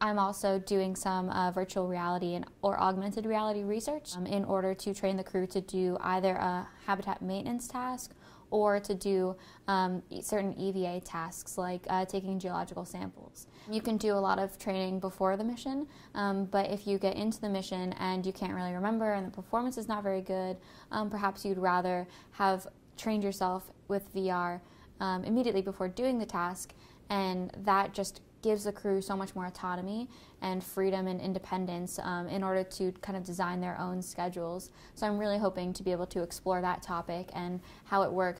I'm also doing some uh, virtual reality and, or augmented reality research um, in order to train the crew to do either a habitat maintenance task or to do um, certain EVA tasks like uh, taking geological samples. You can do a lot of training before the mission, um, but if you get into the mission and you can't really remember and the performance is not very good, um, perhaps you'd rather have trained yourself with VR um, immediately before doing the task, and that just gives the crew so much more autonomy and freedom and independence um, in order to kind of design their own schedules. So I'm really hoping to be able to explore that topic and how it works